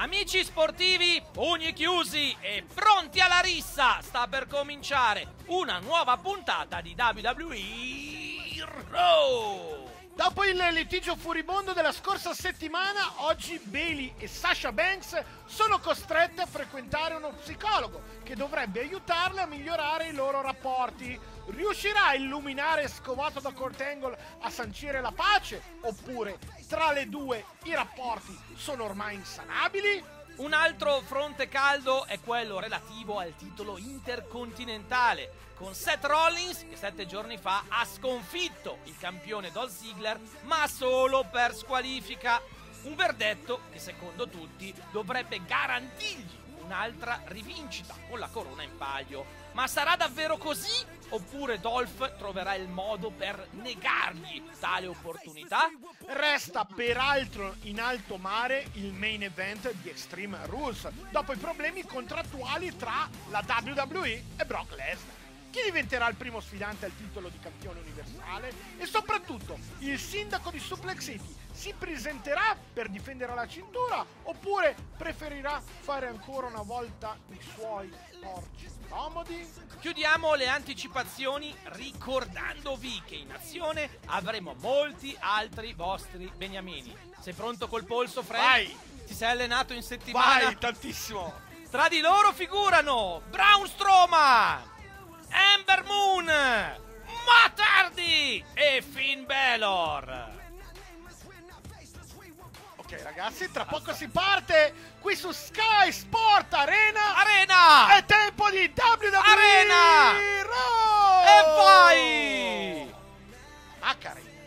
Amici sportivi, pugni chiusi e pronti alla rissa! Sta per cominciare una nuova puntata di WWE Raw! Il litigio furibondo della scorsa settimana, oggi Bailey e Sasha Banks sono costrette a frequentare uno psicologo che dovrebbe aiutarle a migliorare i loro rapporti. Riuscirà illuminare scovato da Kurt Angle a sancire la pace? Oppure tra le due i rapporti sono ormai insanabili? Un altro fronte caldo è quello relativo al titolo intercontinentale, con Seth Rollins che sette giorni fa ha sconfitto il campione Dolph Ziggler, ma solo per squalifica. Un verdetto che secondo tutti dovrebbe garantirgli un'altra rivincita con la corona in palio. Ma sarà davvero così? Oppure Dolph troverà il modo per negargli tale opportunità? Resta peraltro in alto mare il main event di Extreme Rules, dopo i problemi contrattuali tra la WWE e Brock Lesnar. Chi diventerà il primo sfidante al titolo di campione universale? E soprattutto, il sindaco di Suplex City si presenterà per difendere la cintura oppure preferirà fare ancora una volta i suoi porci comodi? Chiudiamo le anticipazioni ricordandovi che in azione avremo molti altri vostri beniamini. Sei pronto col polso, Fred? Vai! Ti sei allenato in settimana? Vai, tantissimo! Tra di loro figurano Braun Strowman, Taylor. Ok ragazzi, tra poco si parte qui su Sky Sport Arena. Arena! È tempo di WWE Arena! Raw! E vai! Ah carino.